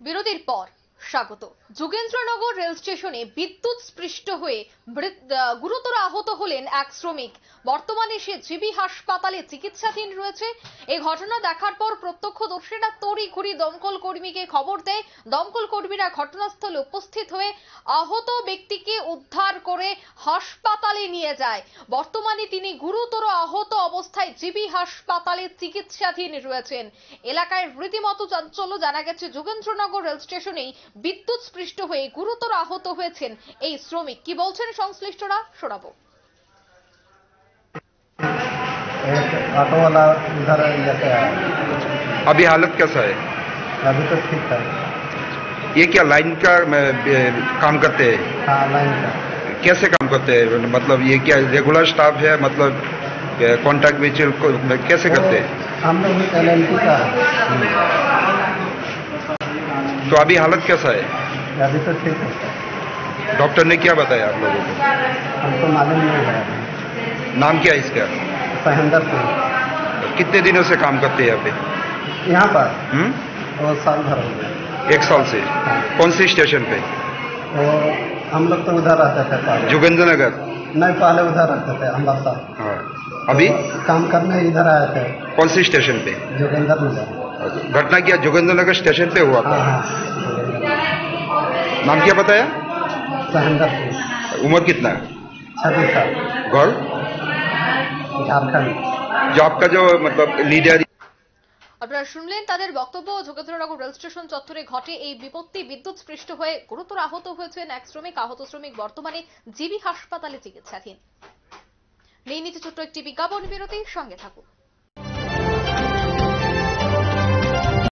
বিরতির পর স্বাগত। যোগেন্দ্রনগর রেল স্টেশনে বিদ্যুৎ স্পৃষ্ট হয়ে গুরুতর আহত হলেন এক শ্রমিক। বর্তমানে সে জিবি হাসপাতালে চিকিৎসাধীন রয়েছে। এই ঘটনা দেখার পর প্রত্যক্ষদর্শীরা তড়ি ঘুরি দমকল কর্মীকে খবর দেয়। দমকল কর্মীরা ঘটনাস্থলে উপস্থিত হয়ে আহত ব্যক্তিকে উদ্ধার করে হাসপাতালে নিয়ে যায়। বর্তমানে তিনি গুরুতর আহত অবস্থায় জিবি হাসপাতালে চিকিৎসাধীন রয়েছেন। এলাকায় রীতিমতো চাঞ্চল্য জানা গেছে। যোগেন্দ্রনগর রেল স্টেশনেই বিদ্যুৎ স্পৃষ্ট হয়ে গুরুতর আহত হয়েছেন এই শ্রমিক কি বলছেন সংশ্লিষ্টরা শোনাবো एक ऑटो वाला इधर लेके आया अभी हालत कैसा है अभी तो ठीक है ये क्या लाइन का अ, अ, काम करते हैं हाँ लाइन का कैसे काम करते हैं मतलब ये क्या रेगुलर स्टाफ है मतलब कॉन्ट्रैक्ट बेच कैसे करते हैं हम लोग भी एल एम टी का है तो अभी हालत कैसा है? अभी तो ठीक है। डॉक्टर ने क्या बताया आप लोगों को? हमको मालूम नहीं है। नाम क्या है इसका? सहेंदर सिंह। कितने दिनों से काम करते हैं यहाँ पे यहाँ पर? हम्म? वो साल भर हो गया। एक साल से? कौन से स्टेशन पे? वो हम लोग तो उधर रहते थे जोगेंद्र नगर नहीं पहले उधर रहते थे अमृतसर हाँ। अभी? तो काम करने इधर आए थे। कौन सी स्टेशन पे? जोगेंद्र नगर घटना क्या जोगेंद्र नगर स्टेशन पे हुआ हाँ था हाँ नाम क्या बताया सहेंदर सिंह उम्र कितना है छब्बीस साल घर झारखंड जो आपका जो मतलब लीडर আপনারা শুনলেন তাদের বক্তব্য যোগেন্দ্রনগর রেল স্টেশন চত্বরে ঘটে এই বিপত্তি বিদ্যুৎ স্পৃষ্ট হয়ে গুরুতর আহত হয়েছেন এক শ্রমিক আহত শ্রমিক বর্তমানে জিবি হাসপাতালে চিকিৎসাধীন নিয়ে নিচ্ছে ছোট্ট একটি বিজ্ঞাপন বিরতির সঙ্গে থাকুন